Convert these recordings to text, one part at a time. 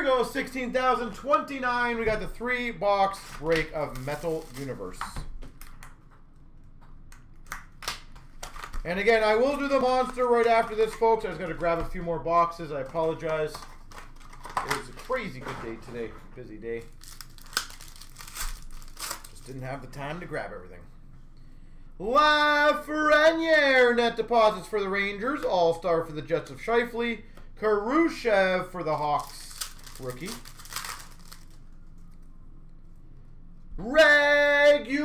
we go, 16,029. We got the three box break of Metal Universe. And again, I will do the monster right after this, folks. I was going to grab a few more boxes. I apologize. It was a crazy good day today. Busy day. Just didn't have the time to grab everything. Lafreniere net deposits for the Rangers. All-star for the Jets of Scheifele. Kurashev for the Hawks rookie. Regula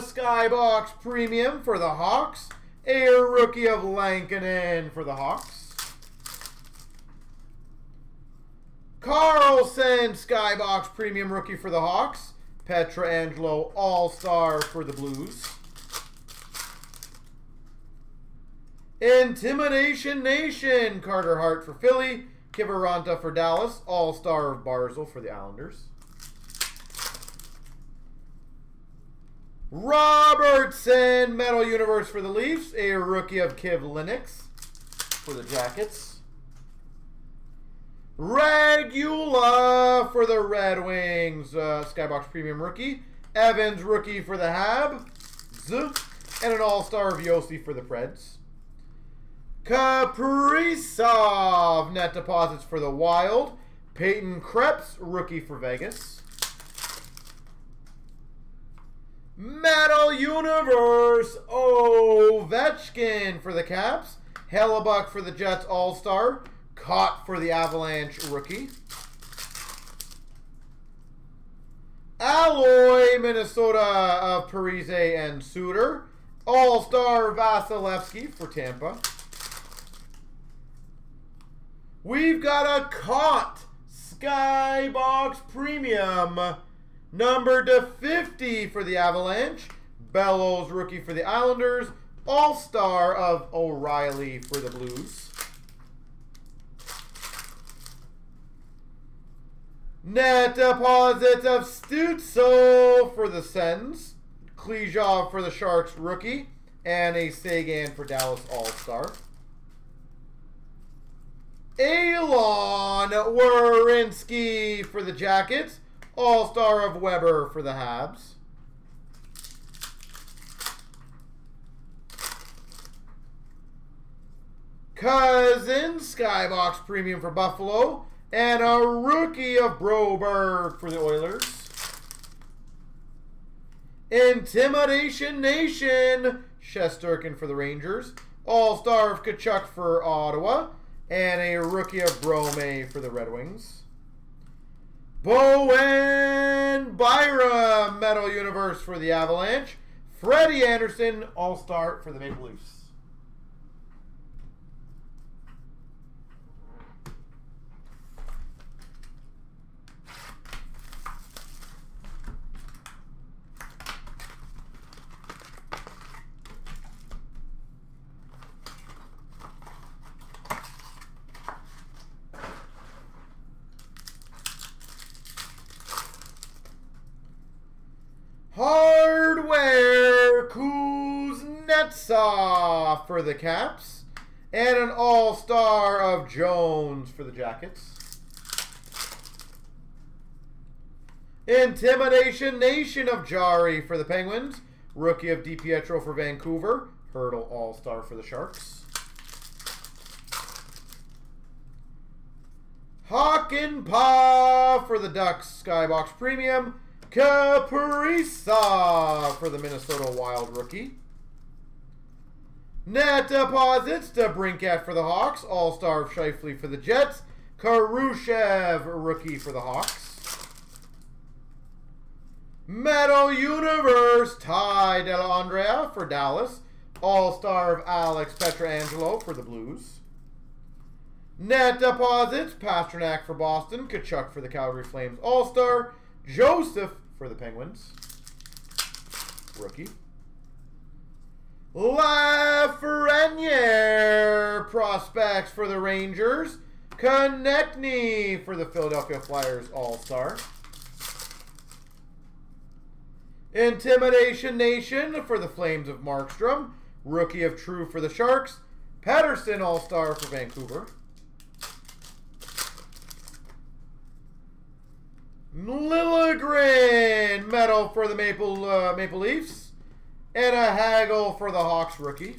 Skybox Premium for the Hawks. A rookie of Lankinen for the Hawks. Carlson Skybox Premium Rookie for the Hawks. Pietrangelo All-Star for the Blues. Intimidation Nation, Carter Hart for Philly. Kiviranta for Dallas. All-Star of Barzal for the Islanders. Robertson, Metal Universe for the Leafs. A rookie of Kivlenieks for the Jackets. Regula for the Red Wings. Uh, Skybox Premium Rookie. Evans, rookie for the Habs. And an All-Star of Josi for the Preds. Kaprizov, net deposits for the Wild. Peyton Krebs, rookie for Vegas. Metal Universe, Ovechkin for the Caps. Hellebuyck for the Jets All-Star. Kaut for the Avalanche rookie. Alloy, Minnesota of Parise and Suter. All-Star Vasilevskiy for Tampa. We've got a Kaut Skybox Premium. Number to 50 for the Avalanche. Bellows rookie for the Islanders. All-Star of O'Reilly for the Blues. Net deposits of Stützle for the Sens. Klejov for the Sharks rookie. And a Seguin for Dallas All-Star. Alon Werenski for the Jackets. All-Star of Weber for the Habs. Cozens, Skybox Premium for Buffalo. And a rookie of Broberg for the Oilers. Intimidation Nation, Shesterkin for the Rangers. All-Star of Tkachuk for Ottawa. And a rookie of Brome for the Red Wings. Bowen Byram, Metal Universe for the Avalanche. Freddie Andersen, All-Star for the Maple Leafs. Kuznetsov for the Caps. And an all-star of Jones for the Jackets. Intimidation Nation of Jarry for the Penguins. Rookie of DiPietro for Vancouver. Hertl all-star for the Sharks. Hakanpää for the Ducks. Skybox Premium. Kaprizov for the Minnesota Wild rookie. Net deposits DeBrincat for the Hawks. All-Star of Scheifele for the Jets. Kurashev rookie for the Hawks. Metal Universe Ty Dellandrea for Dallas. All-Star of Alex Pietrangelo for the Blues. Net deposits Pastrnak for Boston. Tkachuk for the Calgary Flames All-Star. Joseph for the Penguins. Rookie. Lafreniere prospects for the Rangers. Konecny for the Philadelphia Flyers All-Star. Intimidation Nation for the Flames of Markstrom. Rookie of True for the Sharks. Pettersson All-Star for Vancouver. Liljegren medal for the Maple uh, Maple Leafs. And a Hagel for the Hawks rookie.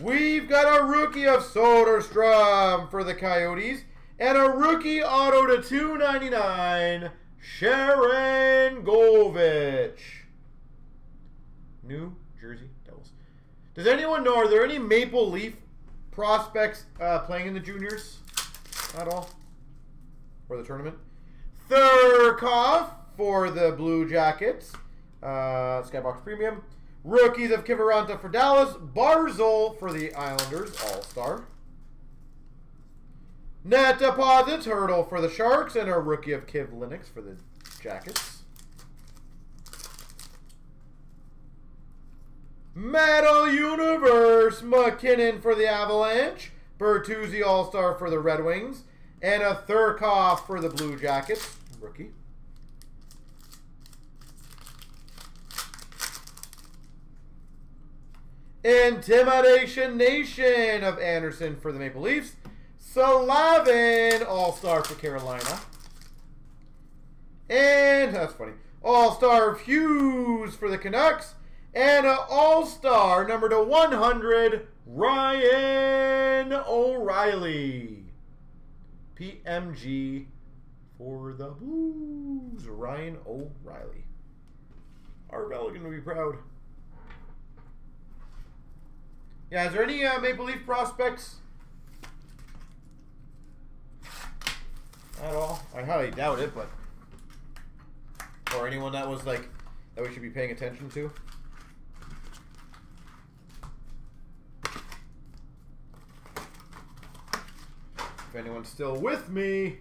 We've got a rookie of Soderstrom for the Coyotes. And a rookie auto to 299, Sharangovich. New Jersey Devils. Does anyone know, are there any Maple Leaf prospects uh, playing in the juniors at all? For the tournament? Thurkoff for the Blue Jackets. Uh, Skybox Premium. Rookies of Kiviranta for Dallas. Barzal for the Islanders. All-Star. Net deposits, Hertl for the Sharks, and a rookie of Kivlenieks for the Jackets. Metal Universe, MacKinnon for the Avalanche, Bertuzzi All-Star for the Red Wings, and a Thurkoff for the Blue Jackets, rookie. Intimidation Nation of Andersen for the Maple Leafs. Slavin, All-Star for Carolina. And, that's funny, All-Star Hughes for the Canucks. And an All-Star, number to 100, Ryan O'Reilly. PMG for the Blues, Ryan O'Reilly. Arvell going to be proud. Yeah, is there any uh, Maple Leaf prospects at all. I highly doubt it, but or anyone that was like that we should be paying attention to. If anyone's still with me.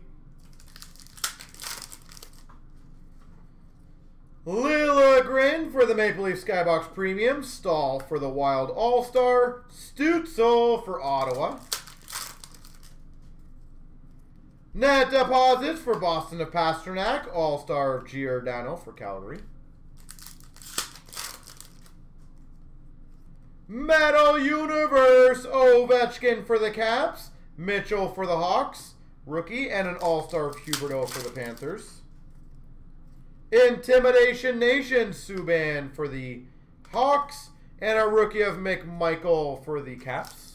Liljegren for the Maple Leaf Skybox Premium. Staal for the Wild All-Star. Stützle for Ottawa. Net deposits for Boston of Pastrnak. All-Star of Giordano for Calgary. Metal Universe, Ovechkin for the Caps, Mitchell for the Hawks, rookie, and an All-Star Huberdeau for the Panthers. Intimidation Nation, Subban for the Hawks, and a rookie of McMichael for the Caps.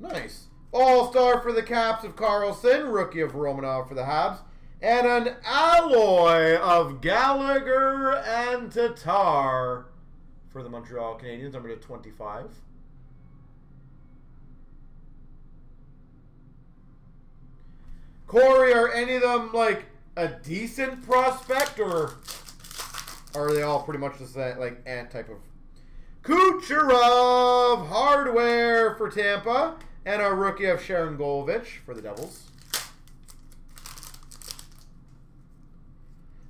Nice. All-Star for the Caps of Carlson, rookie of Romanov for the Habs, and an alloy of Gallagher and Tatar for the Montreal Canadiens, number to 25. Corey, are any of them like a decent prospect, or are they all pretty much the same, like ant type of? Kucherov hardware for Tampa. And our rookie of Sharangovich for the Devils.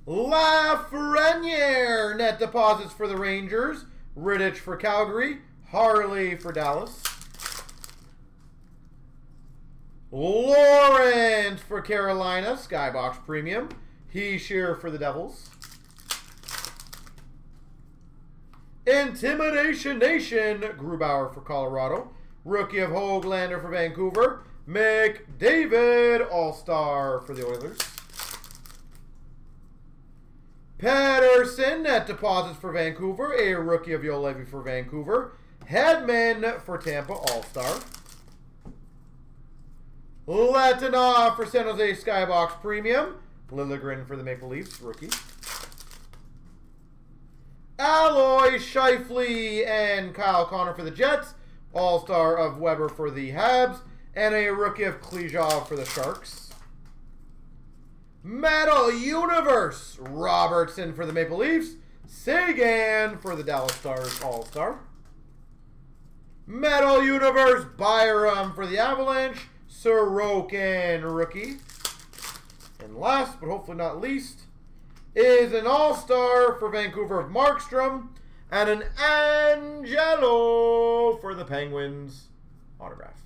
Lafreniere net deposits for the Rangers. Rittich for Calgary. Harley for Dallas. Lawrence for Carolina. Skybox Premium. Hischier for the Devils. Intimidation Nation. Grubauer for Colorado. Rookie of Hoglander for Vancouver. McDavid, All-Star for the Oilers. Pettersson, net deposits for Vancouver. A rookie of Juolevi for Vancouver. Hedman for Tampa, All-Star. Latinov for San Jose Skybox Premium. Liljegren for the Maple Leafs, rookie. Alloy Scheifele and Kyle Connor for the Jets. All-Star of Weber for the Habs, and a rookie of Klejov for the Sharks. Metal Universe, Robertson for the Maple Leafs, Seguin for the Dallas Stars All-Star. Metal Universe, Byram for the Avalanche, Sorokin rookie. And last, but hopefully not least, is an All-Star for Vancouver of Markstrom, and an Angello for the Penguins autograph.